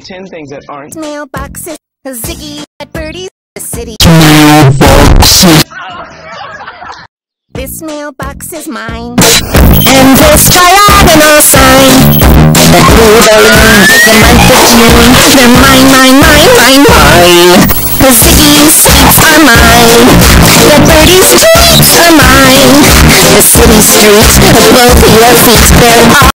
10 things that aren't Mailboxes, Ziggy at Birdie's, the city. This mailbox is mine. And this diagonal sign The blue balloon the month of June They're mine, mine, mine, mine, mine The Ziggy streets are mine. The Birdie's streets are mine. The city streets will both your feet They're all